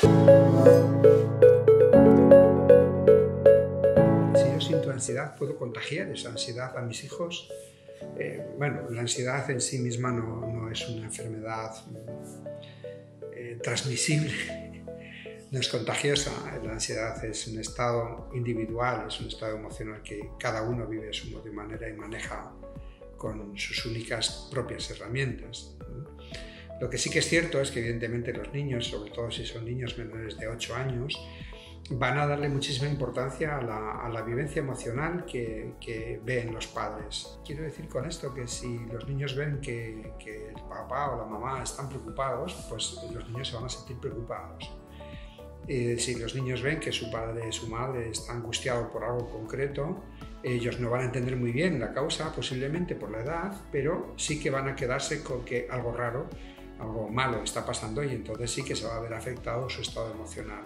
Si yo siento ansiedad, puedo contagiar esa ansiedad a mis hijos. Eh, bueno, la ansiedad en sí misma no, no es una enfermedad eh, transmisible, no es contagiosa. La ansiedad es un estado individual, es un estado emocional que cada uno vive a su modo y manera y maneja con sus únicas propias herramientas. Lo que sí que es cierto es que evidentemente los niños, sobre todo si son niños menores de 8 años, van a darle muchísima importancia a la, vivencia emocional que, ven los padres. Quiero decir con esto que si los niños ven que, que, el papá o la mamá están preocupados, pues los niños se van a sentir preocupados. Eh, si los niños ven que su padre o su madre está angustiado por algo concreto, ellos no van a entender muy bien la causa, posiblemente por la edad, pero sí que van a quedarse con que algo raro algo malo está pasando y entonces sí que se va a ver afectado su estado emocional.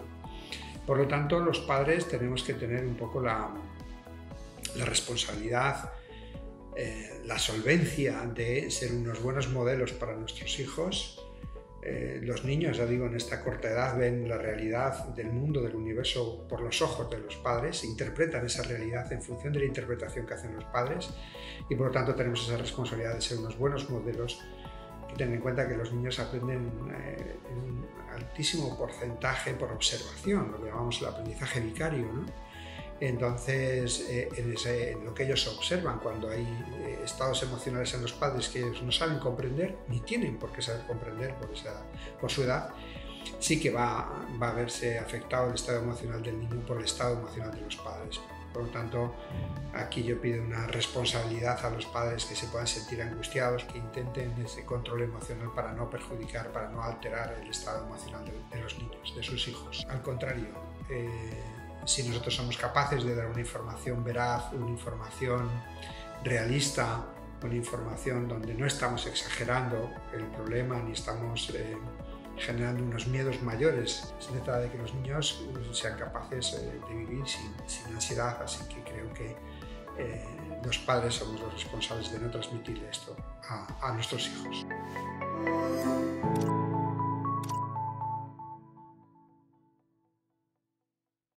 Por lo tanto, los padres tenemos que tener un poco la, responsabilidad, eh, la solvencia de ser unos buenos modelos para nuestros hijos. Eh, los niños, ya digo, en esta corta edad ven la realidad del mundo, del universo por los ojos de los padres, interpretan esa realidad en función de la interpretación que hacen los padres y por lo tanto tenemos esa responsabilidad de ser unos buenos modelos tener en cuenta que los niños aprenden eh, en un altísimo porcentaje por observación, lo que llamamos el aprendizaje vicario. ¿no? Entonces, eh, en, lo que ellos observan, cuando hay eh, estados emocionales en los padres que ellos no saben comprender, ni tienen por qué saber comprender por, esa, por su edad, sí que va, va a verse afectado el estado emocional del niño por el estado emocional de los padres. Por lo tanto, aquí yo pido una responsabilidad a los padres que se puedan sentir angustiados, que intenten ese control emocional para no perjudicar, para no alterar el estado emocional de, los niños, de sus hijos. Al contrario, eh, si nosotros somos capaces de dar una información veraz, una información realista, una información donde no estamos exagerando el problema ni estamos eh, generando unos miedos mayores. Se trata de que los niños pues, sean capaces eh, de vivir sin, ansiedad, así que creo que eh, los padres somos los responsables de no transmitirle esto a nuestros hijos.